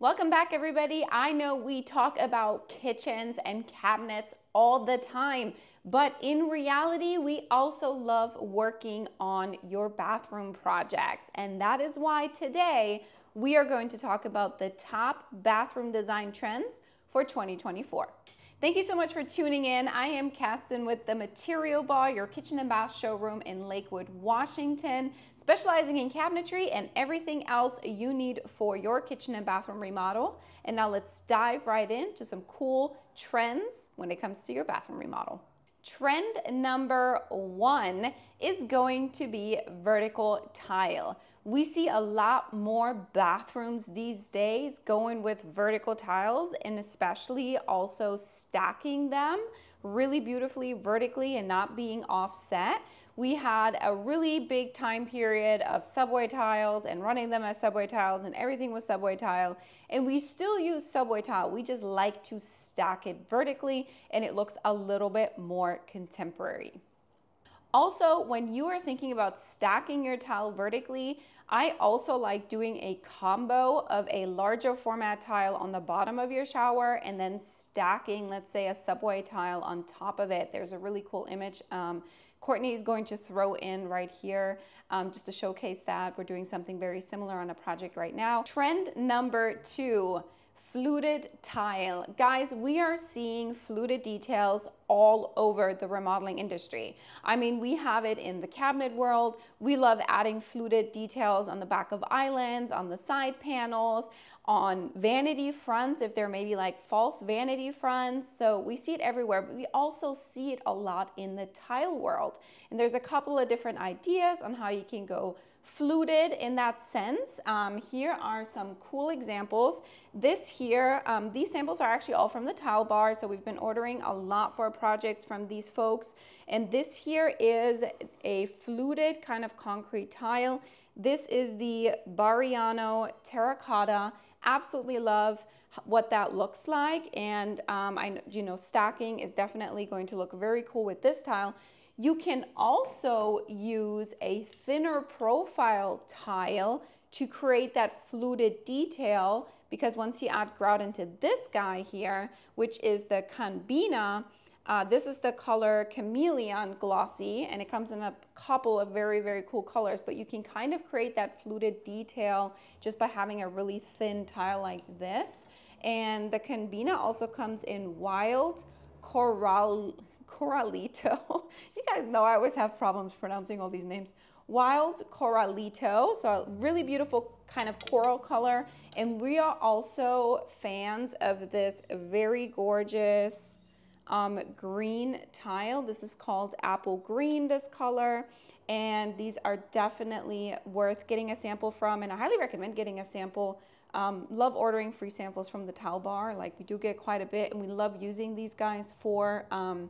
Welcome back, everybody. I know we talk about kitchens and cabinets all the time, but in reality, we also love working on your bathroom projects. And that is why today we are going to talk about the top bathroom design trends for 2024. Thank you so much for tuning in. I am Kasten with the Material Bar, your kitchen and bath showroom in Lakewood, Washington, specializing in cabinetry and everything else you need for your kitchen and bathroom remodel. And now let's dive right into some cool trends when it comes to your bathroom remodel. Trend number one is going to be vertical tile. We see a lot more bathrooms these days going with vertical tiles and especially also stacking them really beautifully vertically and not being offset. We had a really big time period of subway tiles and running them as subway tiles and everything was subway tile. And we still use subway tile. We just like to stack it vertically and it looks a little bit more contemporary. Also, when you are thinking about stacking your tile vertically, I also like doing a combo of a larger format tile on the bottom of your shower and then stacking, let's say, a subway tile on top of it. There's a really cool image um, Courtney is going to throw in right here um, just to showcase that. We're doing something very similar on a project right now. Trend number two fluted tile. Guys, we are seeing fluted details all over the remodeling industry. I mean, we have it in the cabinet world. We love adding fluted details on the back of islands, on the side panels, on vanity fronts, if they're maybe like false vanity fronts. So we see it everywhere, but we also see it a lot in the tile world. And there's a couple of different ideas on how you can go fluted in that sense. Um, here are some cool examples. This here, um, these samples are actually all from the tile bar, so we've been ordering a lot for projects from these folks. And this here is a fluted kind of concrete tile. This is the Bariano terracotta. Absolutely love what that looks like. And um, I, you know, stacking is definitely going to look very cool with this tile. You can also use a thinner profile tile to create that fluted detail because once you add grout into this guy here, which is the Kanbina, uh, this is the color Chameleon Glossy, and it comes in a couple of very, very cool colors, but you can kind of create that fluted detail just by having a really thin tile like this. And the Kanbina also comes in wild coral, Coralito. you guys know I always have problems pronouncing all these names. Wild Coralito, so a really beautiful kind of coral color. And we are also fans of this very gorgeous um, green tile. This is called apple green, this color. And these are definitely worth getting a sample from. And I highly recommend getting a sample um, love ordering free samples from the tile bar. Like we do get quite a bit and we love using these guys for um,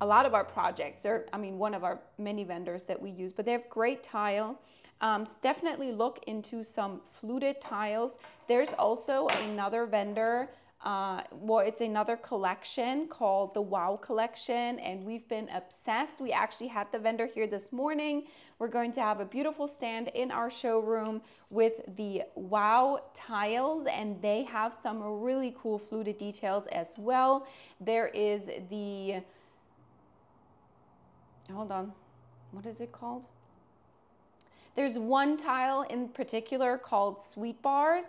a lot of our projects. They're, I mean, one of our many vendors that we use, but they have great tile. Um, definitely look into some fluted tiles. There's also another vendor uh, well, it's another collection called the Wow Collection, and we've been obsessed. We actually had the vendor here this morning. We're going to have a beautiful stand in our showroom with the Wow tiles, and they have some really cool fluted details as well. There is the hold on, what is it called? There's one tile in particular called Sweet Bars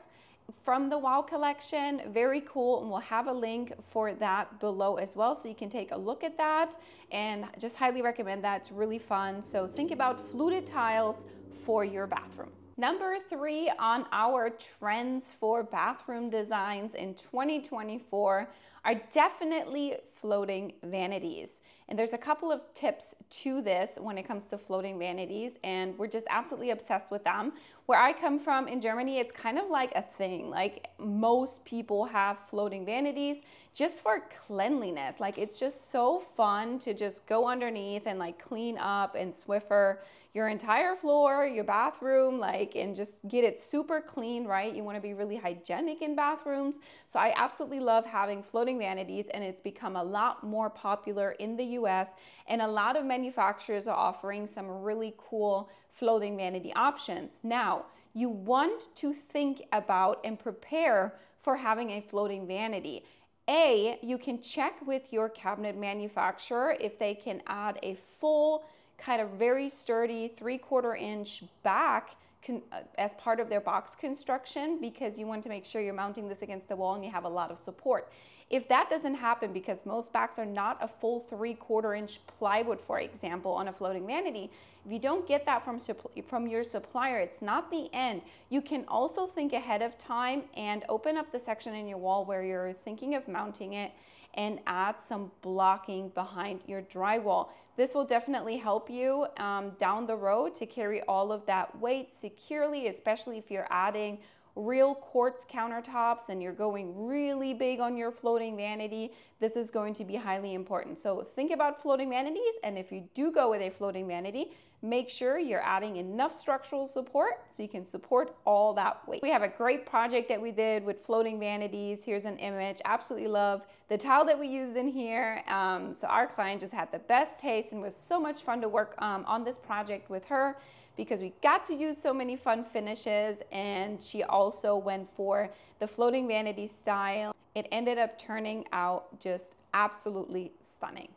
from the WOW collection. Very cool, and we'll have a link for that below as well, so you can take a look at that, and just highly recommend that. It's really fun. So think about fluted tiles for your bathroom. Number three on our trends for bathroom designs in 2024 are definitely floating vanities. And there's a couple of tips to this when it comes to floating vanities, and we're just absolutely obsessed with them. Where I come from in Germany, it's kind of like a thing. Like most people have floating vanities just for cleanliness. Like it's just so fun to just go underneath and like clean up and Swiffer your entire floor, your bathroom, like, and just get it super clean, right? You wanna be really hygienic in bathrooms. So I absolutely love having floating vanities and it's become a lot more popular in the US and a lot of manufacturers are offering some really cool floating vanity options. Now, you want to think about and prepare for having a floating vanity. A, you can check with your cabinet manufacturer if they can add a full, kind of very sturdy three quarter inch back uh, as part of their box construction because you want to make sure you're mounting this against the wall and you have a lot of support. If that doesn't happen because most backs are not a full three quarter inch plywood, for example, on a floating vanity, if you don't get that from, from your supplier, it's not the end. You can also think ahead of time and open up the section in your wall where you're thinking of mounting it and add some blocking behind your drywall. This will definitely help you um, down the road to carry all of that weight securely, especially if you're adding real quartz countertops and you're going really big on your floating vanity, this is going to be highly important. So think about floating vanities and if you do go with a floating vanity, make sure you're adding enough structural support so you can support all that weight. We have a great project that we did with floating vanities. Here's an image, absolutely love the tile that we used in here. Um, so our client just had the best taste and was so much fun to work um, on this project with her because we got to use so many fun finishes and she also went for the floating vanity style. It ended up turning out just absolutely stunning.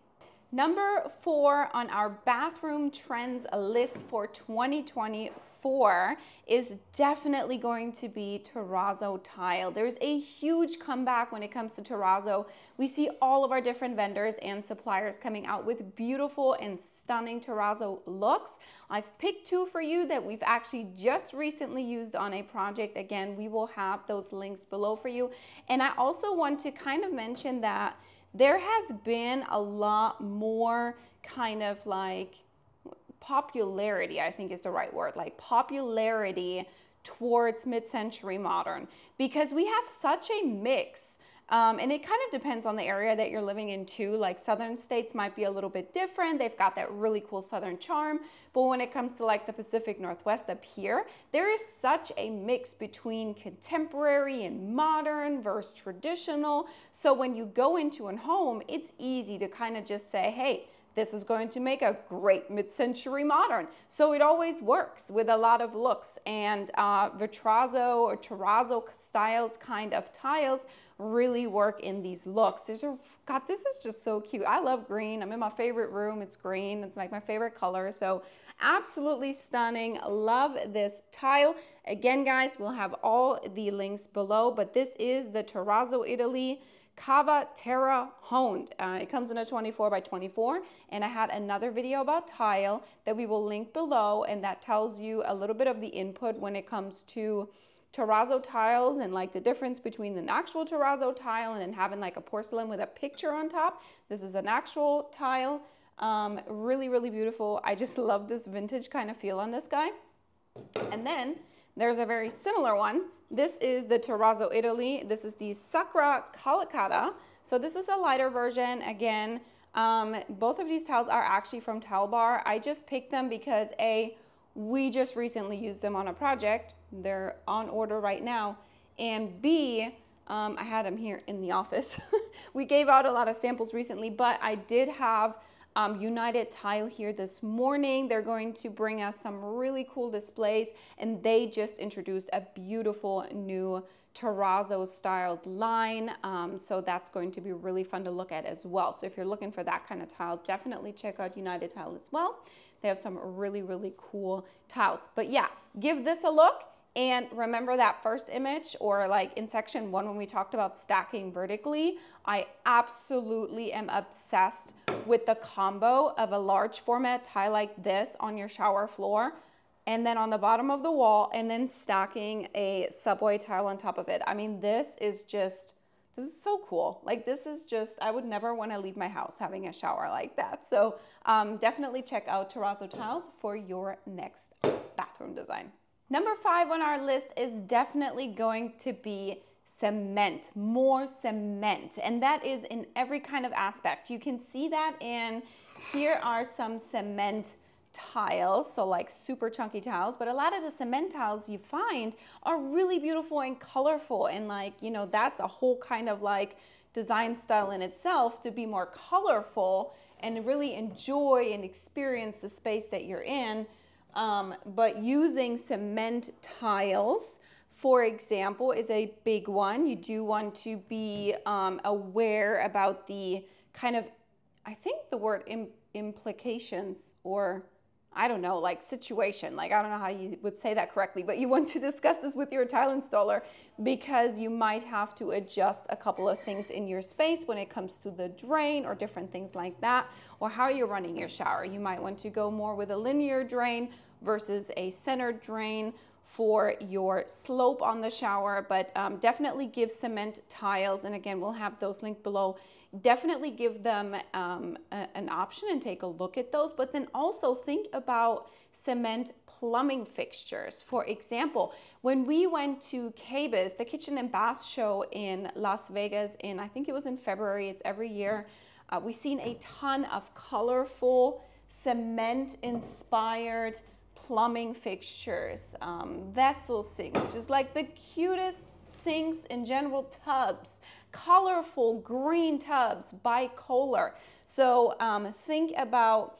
Number four on our bathroom trends list for 2024 is definitely going to be terrazzo tile. There's a huge comeback when it comes to terrazzo. We see all of our different vendors and suppliers coming out with beautiful and stunning terrazzo looks. I've picked two for you that we've actually just recently used on a project. Again, we will have those links below for you. And I also want to kind of mention that there has been a lot more kind of like popularity, I think is the right word, like popularity towards mid-century modern. Because we have such a mix um, and it kind of depends on the area that you're living in too. Like southern states might be a little bit different. They've got that really cool southern charm. But when it comes to like the Pacific Northwest up here, there is such a mix between contemporary and modern versus traditional. So when you go into a home, it's easy to kind of just say, hey, this is going to make a great mid-century modern. So it always works with a lot of looks and uh, Vitrazzo or terrazzo styled kind of tiles really work in these looks. These are, God, this is just so cute. I love green. I'm in my favorite room. It's green. It's like my favorite color. So absolutely stunning. Love this tile. Again, guys, we'll have all the links below, but this is the Terrazzo Italy Cava Terra Honed. Uh, it comes in a 24 by 24 and I had another video about tile that we will link below and that tells you a little bit of the input when it comes to terrazzo tiles and like the difference between an actual terrazzo tile and then having like a porcelain with a picture on top. This is an actual tile. Um, really, really beautiful. I just love this vintage kind of feel on this guy. And then there's a very similar one. This is the Terrazzo Italy. This is the Sacra Calacatta. So this is a lighter version. Again, um, both of these tiles are actually from Tile Bar. I just picked them because A, we just recently used them on a project. They're on order right now. And B, um, I had them here in the office. we gave out a lot of samples recently, but I did have um, United Tile here this morning. They're going to bring us some really cool displays and they just introduced a beautiful new terrazzo styled line. Um, so that's going to be really fun to look at as well. So if you're looking for that kind of tile, definitely check out United Tile as well. They have some really, really cool tiles. But yeah, give this a look. And remember that first image or like in section one when we talked about stacking vertically, I absolutely am obsessed with the combo of a large format tile like this on your shower floor and then on the bottom of the wall and then stacking a subway tile on top of it. I mean, this is just, this is so cool. Like this is just, I would never want to leave my house having a shower like that. So um, definitely check out Terrazzo Tiles for your next bathroom design. Number five on our list is definitely going to be cement, more cement. And that is in every kind of aspect. You can see that in, here are some cement tiles, so like super chunky tiles, but a lot of the cement tiles you find are really beautiful and colorful and like, you know, that's a whole kind of like design style in itself to be more colorful and really enjoy and experience the space that you're in Um, but using cement tiles, for example, is a big one. You do want to be um, aware about the kind of, I think the word Im implications or I don't know, like situation. Like, I don't know how you would say that correctly, but you want to discuss this with your tile installer because you might have to adjust a couple of things in your space when it comes to the drain or different things like that, or how you're running your shower. You might want to go more with a linear drain versus a centered drain for your slope on the shower, but um, definitely give cement tiles. And again, we'll have those linked below. Definitely give them um, a, an option and take a look at those, but then also think about cement plumbing fixtures. For example, when we went to KBIS, the Kitchen and Bath Show in Las Vegas in, I think it was in February, it's every year, uh, we've seen a ton of colorful cement inspired plumbing fixtures, um, vessel sinks, just like the cutest sinks in general, tubs, colorful green tubs, bicolor. So um, think about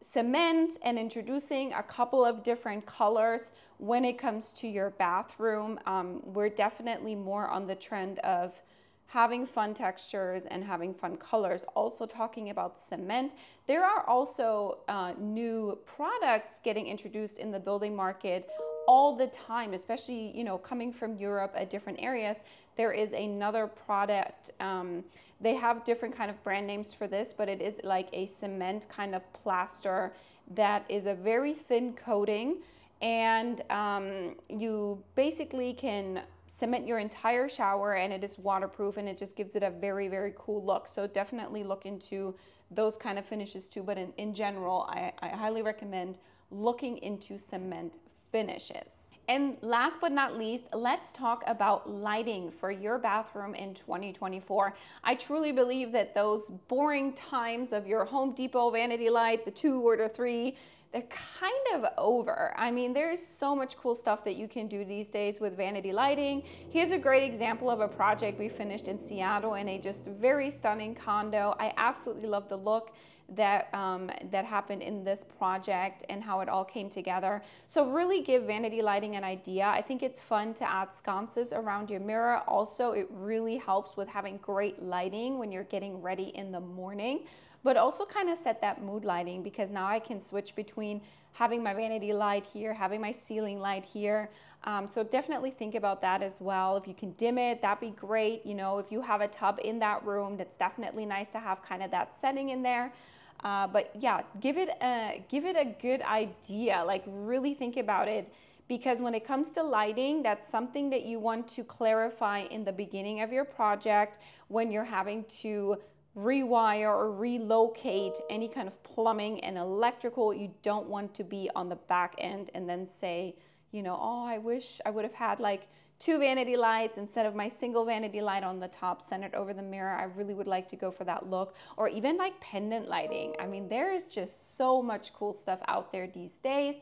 cement and introducing a couple of different colors when it comes to your bathroom. Um, we're definitely more on the trend of having fun textures and having fun colors. Also talking about cement, there are also uh, new products getting introduced in the building market all the time, especially, you know, coming from Europe at different areas. There is another product, um, they have different kind of brand names for this, but it is like a cement kind of plaster that is a very thin coating and um, you basically can cement your entire shower and it is waterproof and it just gives it a very, very cool look. So definitely look into those kind of finishes too. But in, in general, I, I highly recommend looking into cement finishes. And last but not least, let's talk about lighting for your bathroom in 2024. I truly believe that those boring times of your Home Depot vanity light, the two or the three, they're kind of over. I mean, there's so much cool stuff that you can do these days with vanity lighting. Here's a great example of a project we finished in Seattle in a just very stunning condo. I absolutely love the look that um, that happened in this project and how it all came together. So really give vanity lighting an idea. I think it's fun to add sconces around your mirror. Also, it really helps with having great lighting when you're getting ready in the morning but also kind of set that mood lighting because now I can switch between having my vanity light here, having my ceiling light here. Um, so definitely think about that as well. If you can dim it, that'd be great. You know, if you have a tub in that room, that's definitely nice to have kind of that setting in there. Uh, but yeah, give it a give it a good idea. Like really think about it because when it comes to lighting, that's something that you want to clarify in the beginning of your project when you're having to rewire or relocate any kind of plumbing and electrical. You don't want to be on the back end and then say, you know, oh, I wish I would have had like two vanity lights instead of my single vanity light on the top centered over the mirror. I really would like to go for that look. Or even like pendant lighting. I mean, there is just so much cool stuff out there these days.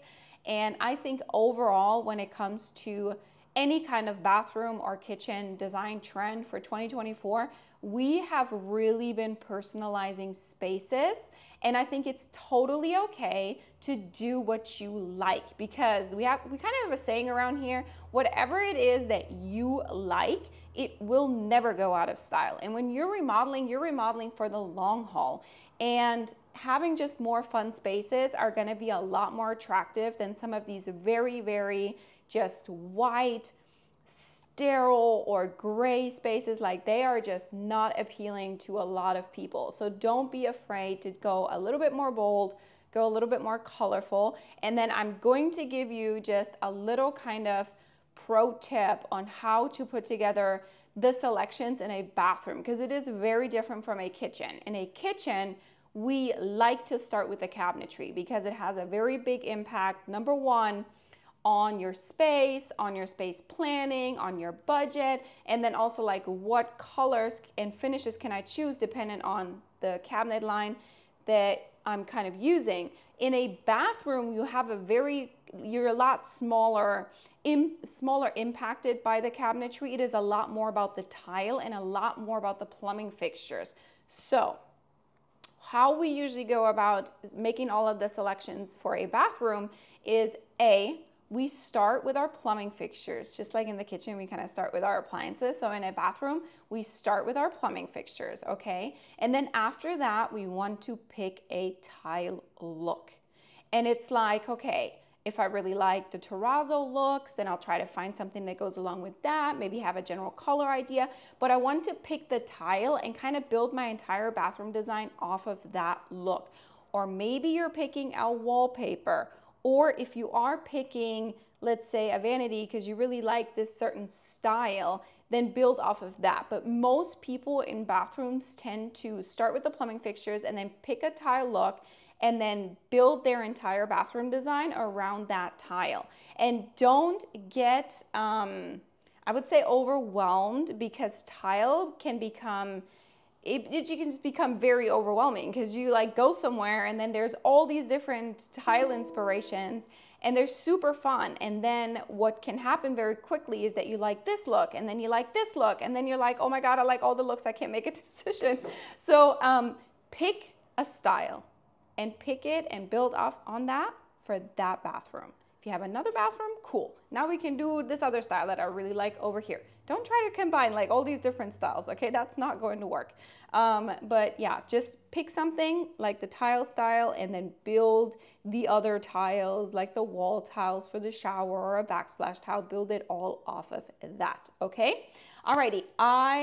And I think overall, when it comes to any kind of bathroom or kitchen design trend for 2024, we have really been personalizing spaces. And I think it's totally okay to do what you like because we have we kind of have a saying around here, whatever it is that you like, it will never go out of style. And when you're remodeling, you're remodeling for the long haul. And having just more fun spaces are going to be a lot more attractive than some of these very very just white sterile or gray spaces. Like they are just not appealing to a lot of people. So don't be afraid to go a little bit more bold go a little bit more colorful. And then i'm going to give you just a little kind of pro tip on how to put together the selections in a bathroom because it is very different from a kitchen. In a kitchen we like to start with the cabinetry because it has a very big impact. Number one on your space, on your space planning, on your budget, and then also like what colors and finishes can I choose depending on the cabinet line that I'm kind of using. In a bathroom, you have a very, you're a lot smaller, Im, smaller impacted by the cabinetry. It is a lot more about the tile and a lot more about the plumbing fixtures. So how we usually go about making all of the selections for a bathroom is A, we start with our plumbing fixtures. Just like in the kitchen, we kind of start with our appliances. So in a bathroom, we start with our plumbing fixtures, okay? And then after that, we want to pick a tile look. And it's like, okay, if I really like the terrazzo looks, then I'll try to find something that goes along with that, maybe have a general color idea, but I want to pick the tile and kind of build my entire bathroom design off of that look. Or maybe you're picking a wallpaper or if you are picking, let's say, a vanity because you really like this certain style, then build off of that. But most people in bathrooms tend to start with the plumbing fixtures and then pick a tile look and then build their entire bathroom design around that tile. And don't get, um, I would say, overwhelmed because tile can become it, it, can just become very overwhelming because you like go somewhere and then there's all these different tile inspirations and they're super fun. And then what can happen very quickly is that you like this look and then you like this look and then you're like oh my god i like all the looks. I can't make a decision. So um, pick a style and pick it and build off on that for that bathroom. If you have another bathroom cool. Now we can do this other style that i really like over here don't try to combine like all these different styles, okay? That's not going to work. Um, but yeah, just pick something like the tile style and then build the other tiles like the wall tiles for the shower or a backsplash tile. Build it all off of that, okay? Alrighty, I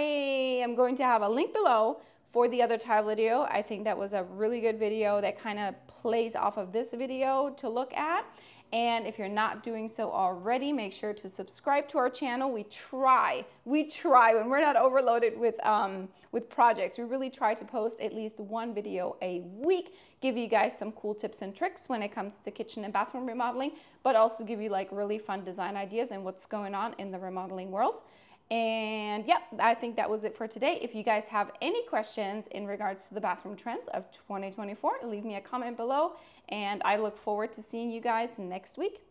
am going to have a link below for the other tile video. I think that was a really good video that kind of plays off of this video to look at. And if you're not doing so already, make sure to subscribe to our channel. We try, we try when we're not overloaded with, um, with projects. We really try to post at least one video a week, give you guys some cool tips and tricks when it comes to kitchen and bathroom remodeling, but also give you like really fun design ideas and what's going on in the remodeling world. And yep, I think that was it for today. If you guys have any questions in regards to the bathroom trends of 2024, leave me a comment below. And I look forward to seeing you guys next week.